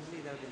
বুঝলি তাদের